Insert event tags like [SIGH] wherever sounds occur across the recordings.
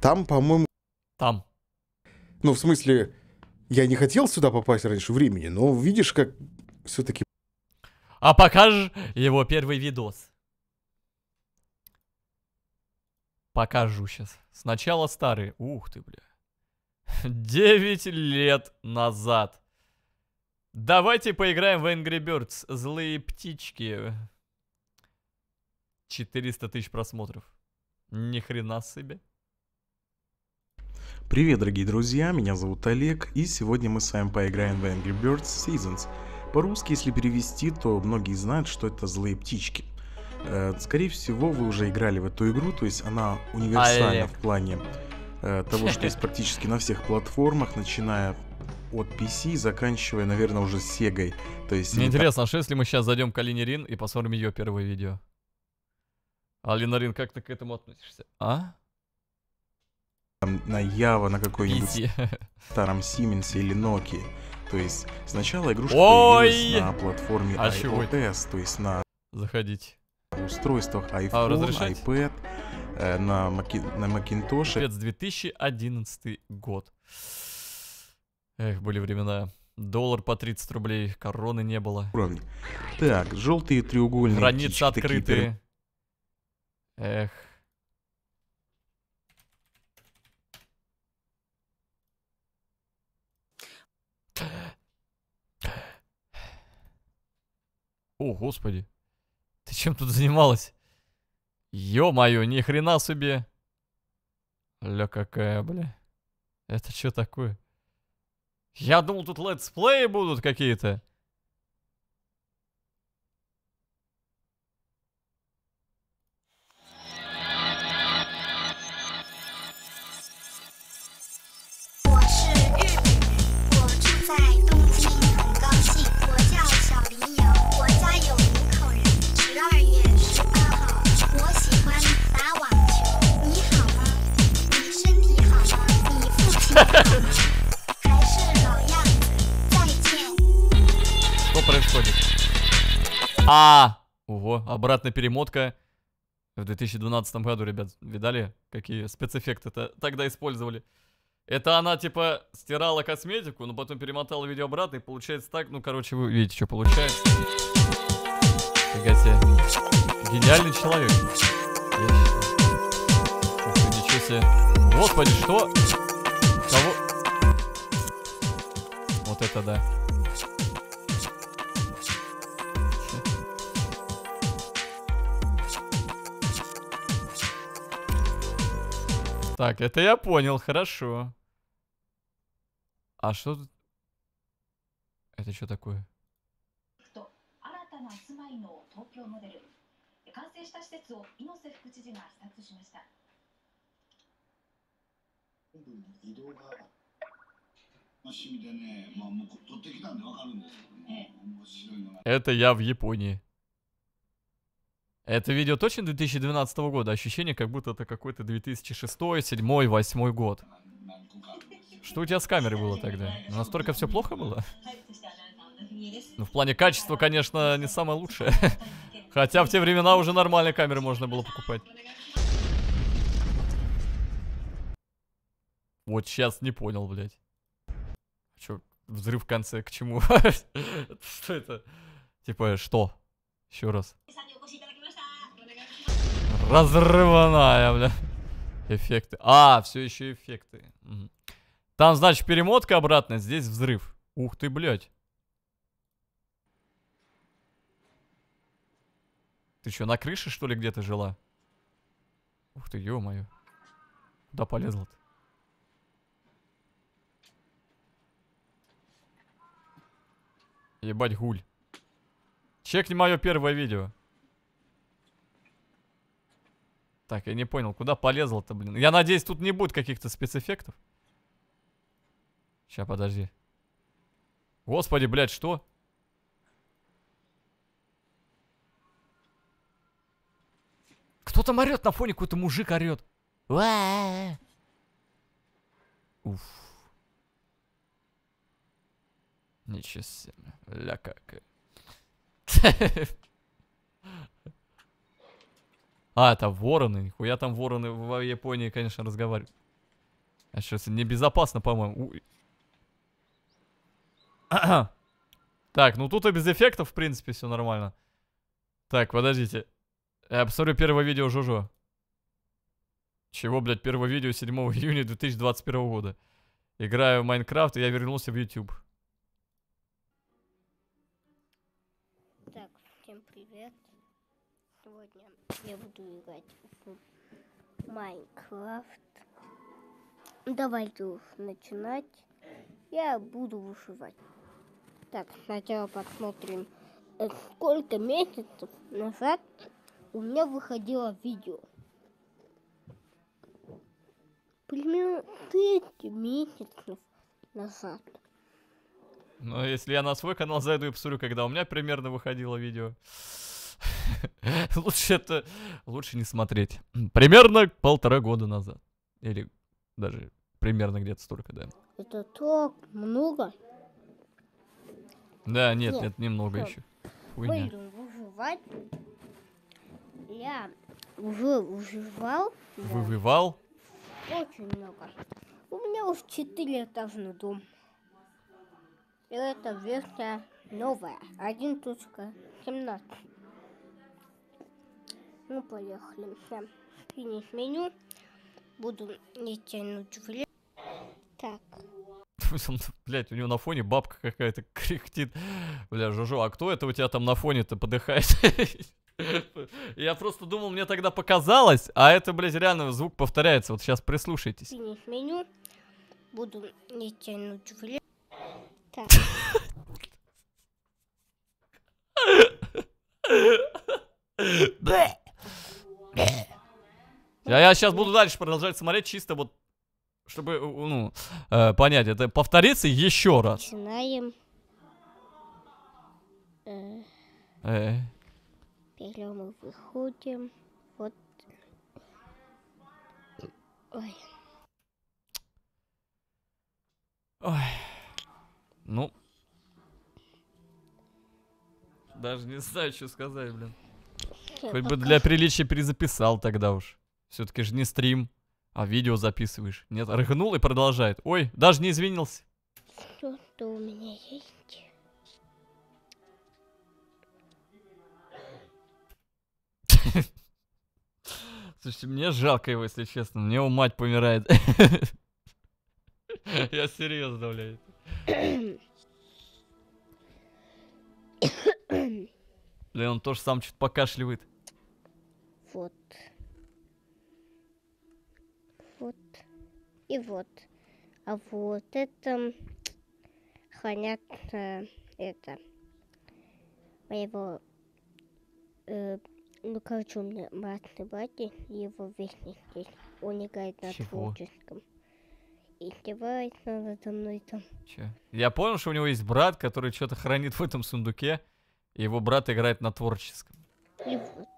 Там, по-моему... Там. Ну, в смысле, я не хотел сюда попасть раньше времени, но видишь, как все-таки... А покажешь его первый видос. Покажу сейчас. Сначала старый. Ух ты, бля. [LAUGHS] 9 лет назад. Давайте поиграем в Angry Birds. Злые птички. 400 тысяч просмотров. Ни хрена себе. Привет, дорогие друзья, меня зовут Олег, и сегодня мы с вами поиграем в Angry Birds Seasons. По-русски, если перевести, то многие знают, что это злые птички. Э, скорее всего, вы уже играли в эту игру, то есть она универсальна Олег. в плане э, того, что есть практически на всех платформах, начиная от PC, заканчивая, наверное, уже Сегой. То есть Мне интересно, а что если мы сейчас зайдем к Алине Рин и посмотрим ее первое видео? Алина Рин, как ты к этому относишься? А? Там на Ява, на какой-нибудь старом [LAUGHS] Сименсе или Nokia. То есть сначала игрушка Ой! появилась на платформе А iOS, то есть на Заходите. устройствах А, iPhone, разрешать? iPad, э, на, Маки... на Macintosh. Капец, 2011 год. Эх, были времена. Доллар по 30 рублей, короны не было. Так, желтые треугольные Границы птички, такие открытые. Эх. О, господи. Ты чем тут занималась? Ё-моё, ни хрена себе. Ля какая, бля. Это что такое? Я думал, тут летсплеи будут какие-то. А, ого, обратная перемотка. В 2012 году, ребят, видали, какие спецэффекты -то тогда использовали? Это она, типа, стирала косметику, но потом перемотала видео обратно, и получается так, ну, короче, вы видите, что получается. Фига себе. Гениальный человек. Я. Ух ты, ничего себе. Господи, что? Кого? Вот это да. Так, это я понял, хорошо. А что тут? Это что такое? Это я в Японии. Это видео точно 2012 года. Ощущение, как будто это какой-то 2006, 2007, 2008 год. Что у тебя с камерой было тогда? Настолько все плохо было? Ну, в плане качества, конечно, не самое лучшее. [LAUGHS] Хотя в те времена уже нормальные камеры можно было покупать. Вот сейчас не понял, блядь. А чё, взрыв в конце, к чему? [LAUGHS] Что это? Типа, что? Еще раз. Разрывная, бля. Эффекты. А, все еще эффекты. Там, значит, перемотка обратная, здесь взрыв. Ух ты, блядь. Ты что, на крыше, что ли, где-то жила? Ух ты, ё-моё. Куда полезла-то? Ебать гуль. Чекни мое первое видео. Так, я не понял, куда полезла-то, блин. Я надеюсь, тут не будет каких-то спецэффектов. Сейчас, подожди. Господи, блядь, что? Кто там орет на фоне? Какой-то мужик орет. Уф. Ничего себе. Ля какая. [LAUGHS] А, это вороны. Нихуя там вороны в Японии, конечно, разговаривают. А сейчас небезопасно, по-моему. [CLEARS THROAT] Так, ну тут и без эффектов, в принципе, все нормально. Так, подождите. Я посмотрю первое видео Жожо. Чего, блядь, первое видео 7 [LAUGHS] июня 2021 года. Играю в Майнкрафт, и я вернулся в YouTube. Я буду играть в Майнкрафт. Давайте уж начинать. Я буду выживать. Так, сначала посмотрим, э, сколько месяцев назад у меня выходило видео. Примерно 30 месяцев назад. Но если я на свой канал зайду и посмотрю, когда у меня примерно выходило видео. [LAUGHS] Лучше это... Лучше не смотреть. Примерно полтора года назад. Или даже примерно где-то столько, да. Это так много. Да, нет, Нет, нет, немного еще. Хуйня. Выживать. Я уже выживал. Вывывал? Очень много. У меня уж четырехэтажный дом. И эта версия новая. 1.17. Ну, поехали. Все. Финиш меню. Буду не тянуть время. Так. Он, [LAUGHS] Блядь, у него на фоне бабка какая-то [LAUGHS] кряхтит. Бля, Жужу, а кто это у тебя там на фоне-то подыхает? [LAUGHS] Я просто думал, мне тогда показалось, а это, блядь, реально звук повторяется. Вот сейчас прислушайтесь. Финиш меню. Буду не тянуть время. Так. Я, я сейчас буду дальше продолжать смотреть, чисто вот, чтобы, э, ну, э, понять, это повторится еще раз. Начинаем. Э, Э, Берем и выходим. Вот. Ой. Ой. Ну. Даже не знаю, что сказать, блин. Хоть бы для приличия перезаписал тогда уж. Все-таки же не стрим, а видео записываешь. Нет, рыгнул и продолжает. Ой, даже не извинился. всё, что у меня есть. [LAUGHS] Слушайте, мне жалко его, если честно. Мне у мать помирает. [LAUGHS] Я серьезно, блядь. [COUGHS] Блин, он тоже сам что-то покашливает. Вот. И вот. А вот это хранят э, это моего э, ну короче у меня младший братья его вестник здесь он играет на Чего? творческом и издевается надо мной там Че? Я понял, что у него есть брат, который что-то хранит в этом сундуке. И его брат играет на творческом. и вот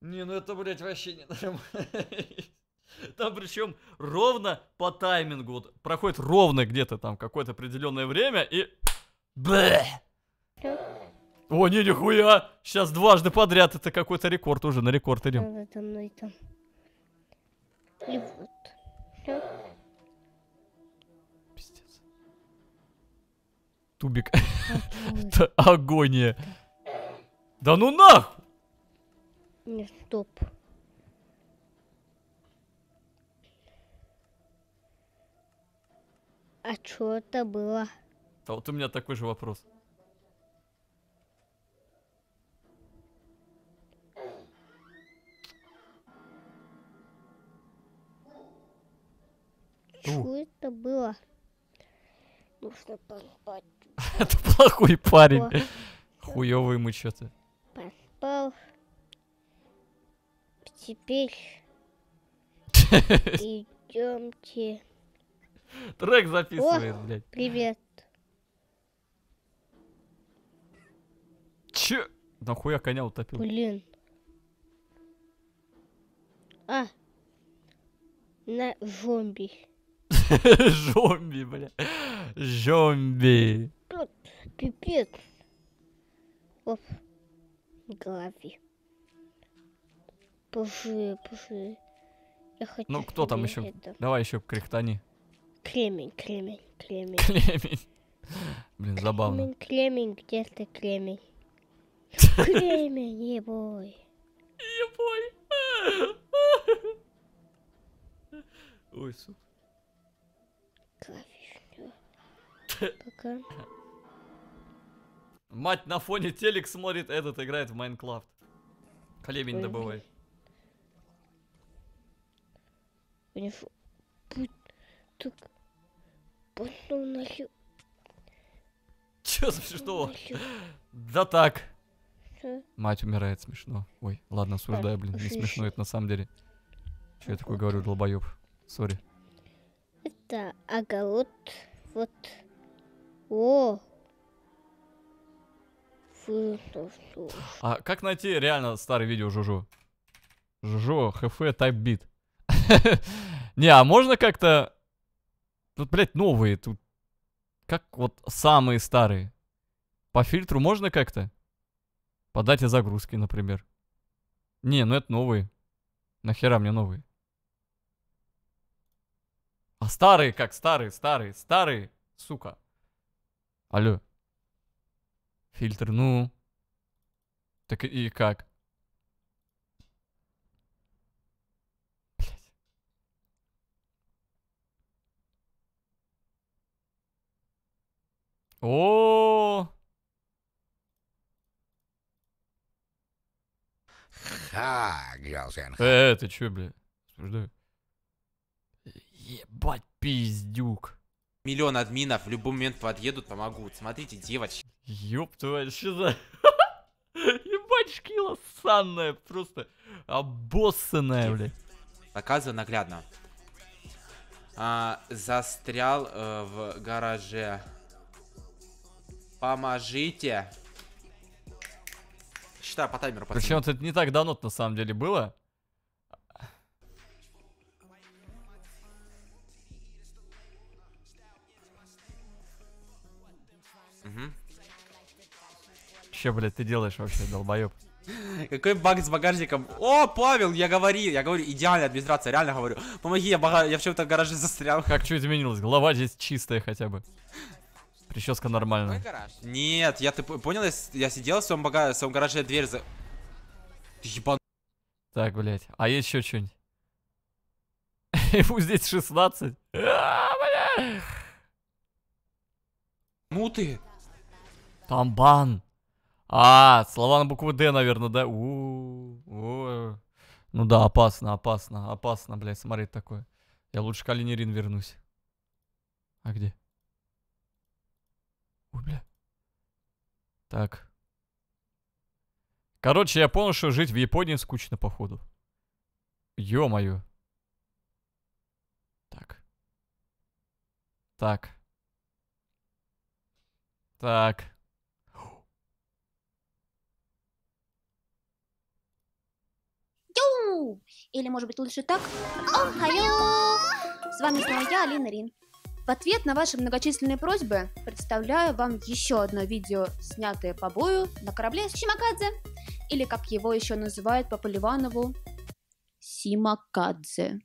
Не, ну это, блядь, вообще не нормально. [LAUGHS] [LAUGHS] Там причем ровно по таймингу. Вот проходит ровно где-то там какое-то определенное время и... Бэ! О, не, нихуя! Сейчас дважды подряд. Это какой-то рекорд уже. На рекорд идем. надо мной там и вот. Пиздец. Тубик. Это агония. Да ну нахуй! Не, стоп. А что это было? А вот у меня такой же вопрос. Что это было? Нужно поспать. [LAUGHS] Это плохой парень. Хуёвый мы что-то. Поспал. Теперь [LAUGHS] идемте. Трек записывает, блядь. Привет. Че? Нахуя коня утопил? Блин. А. На зомби. [LAUGHS] Зомби, бля. Зомби. Пипец. Оп. В голове. Пожи, пожи. Я хочу Ну, кто там еще? Давай еще кряхтани. Кремень, кремень, кремень. Кремень. [LAUGHS] Блин, забавно. Кремень, кремень, где ты кремень? [LAUGHS] Кремень, ебой. [LAUGHS] Ой, сука. Клавиш. Пока. Мать на фоне телек смотрит, этот играет в Майнкрафт. Ой, добывай. У него так пошел нахер. Че смешного? Да так. Мать умирает, смешно. Ой, ладно, осуждаю, блин, не смешно это на самом деле. Че я такое говорю, долбоеб? Sorry. Это огород. Вот. О. А как найти реально старое видео Жожо? Жожо ХФ, type beat. Не, а можно как-то... Тут, блядь, новые, тут... Как вот самые старые? По фильтру можно как-то? По дате загрузки, например. Не, ну это новые. Нахера мне новые? А старые как? Старые, старые, старые, сука. Алло. Фильтр, ну. Так и- как? О, Ха, Грязен. э, ты чё, блядь? Осуждаю. Ебать, пиздюк. Миллион админов в любой момент подъедут, помогут. Смотрите, девочки. Ёб твою, что за... [LAUGHS] Ебать, шкила санная, просто обоссанная, блядь. Показываю наглядно. А, застрял э, в гараже. Поможите. Считаю по таймеру. пацаны. Причем это не так давно на самом деле было. Мгм. Че, блядь, ты делаешь вообще, долбоеб? Какой баг с багажником? О, Павел, я говорю, я говорю, идеальная администрация, реально говорю. Помоги, я, бага... я в чем-то гараже застрял. Как что изменилось? Голова здесь чистая хотя бы. Прическа нормальная. Нет, я ты понял, я, я сидел в своем, бага... в своем гараже, дверь за... Ты ебан... Так, блядь. А есть еще что-нибудь? [LAUGHS] Ему здесь 16. [LAUGHS] А. Ну ты. Там бан. А, слова на букву Д, наверное, да? У, у. Ну да, опасно, опасно, опасно, блядь, смотреть такое. Я лучше к Алине Рин вернусь. А где? Ой, бля. Так. Короче, я понял, что жить в Японии скучно, походу. Ё-моё. Так. Так. Так. Или, может быть, лучше так? Охайо! С вами снова я, Алина Рин. В ответ на ваши многочисленные просьбы представляю вам еще одно видео, снятое по бою на корабле Шимакадзе, или как его еще называют по Поливанову, Симакадзе.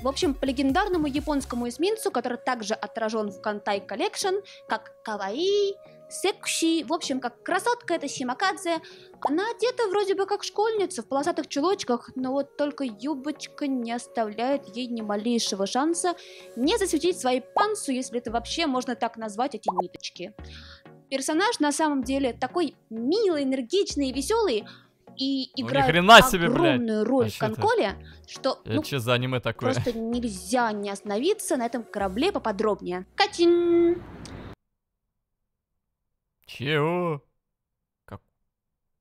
В общем, по легендарному японскому эсминцу, который также отражен в Кантай Collection, как Каваи, Секши, в общем, как красотка это Симакадзе, она одета вроде бы как школьница в полосатых чулочках, но вот только юбочка не оставляет ей ни малейшего шанса не засветить свои пансу, если это вообще можно так назвать эти ниточки. Персонаж на самом деле такой милый, энергичный и веселый, и Ну, ни играет себе, блядь. огромную роль А в? Конколе, что ну, Это что за аниме такое? просто нельзя не остановиться на этом корабле поподробнее. Катин! Чего? Как...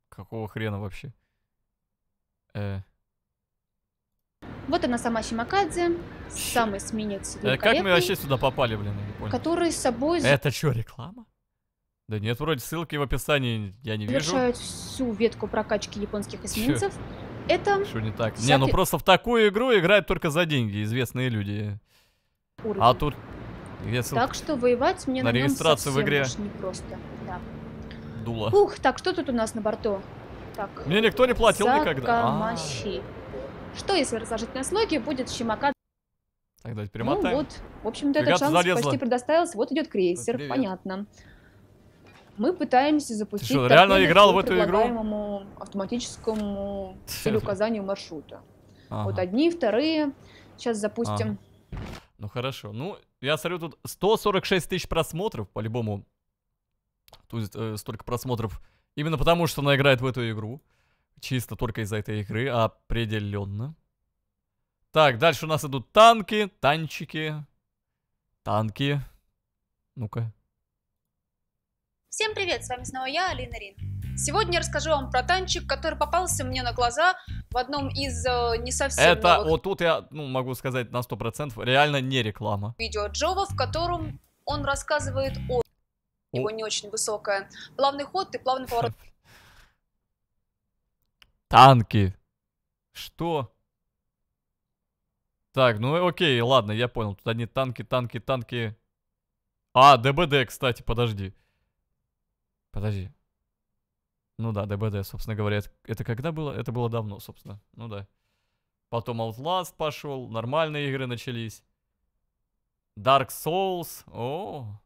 Какого хрена вообще? Э, Вот она сама Шимакадзе, самый эсминец э, как мы вообще сюда попали, блин, я не понял. который с собой Это что, реклама? Да нет, вроде ссылки в описании я не вижу. завершают всю ветку прокачки японских эсминцев. Это Что не так? Не, Всякий- ну просто в такую игру играют только за деньги известные люди. уровень. А тут... Так что воевать мне На на, регистрацию в игре. уж непросто. Дуло. Ух, так, что тут у нас на борту? Так. Мне никто не платил никогда. А, Сакамаши. Что если разложить на слойки, будет Шимакадзе. Так, давайте Ну перемотаем. вот, в общем-то, этот ты шанс залезла. почти предоставился. Вот идет крейсер, Привет. понятно. Мы пытаемся запустить что, реально играл в эту игру? автоматическому [LAUGHS] целеуказанию маршрута. Вот Ага. одни, вторые. Сейчас запустим. Ну хорошо. Ну, я смотрю, тут 146 тысяч просмотров, по-любому. Есть э, столько просмотров. Именно потому, что она играет в эту игру. Чисто только из-за этой игры. Определенно. Так, дальше у нас идут танки, танчики. Танки. Ну-ка. Всем привет, с вами снова я, Алина Рин. Сегодня я расскажу вам про танчик, который попался мне на глаза в одном из э, не совсем Это, новых вот тут я, ну, могу сказать на 100%, реально не реклама. видео Джова, в котором он рассказывает о... Его не очень высокое. Плавный ход и плавный [LAUGHS] поворот Танки. Что? Так, ну окей, ладно, я понял. Тут одни танки, танки, танки. А, ДБД, кстати, подожди. Подожди. Ну да, ДБД, собственно говоря. Это, это когда было? Это было давно, собственно. Ну да. Потом Outlast пошел, нормальные игры начались. Dark Souls. О.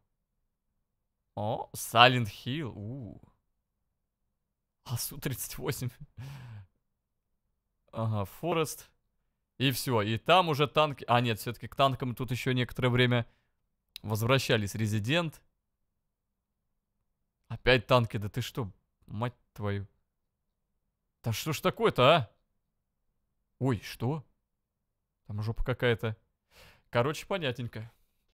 О, Silent Hill. У. АСУ-38. Ага, Форест. И все. И там уже танки... А, нет, все-таки к танкам тут еще некоторое время возвращались. Резидент. Опять танки. Да ты что, мать твою. Да что ж такое-то, а? Ой, что? Там жопа какая-то. Короче, понятненько.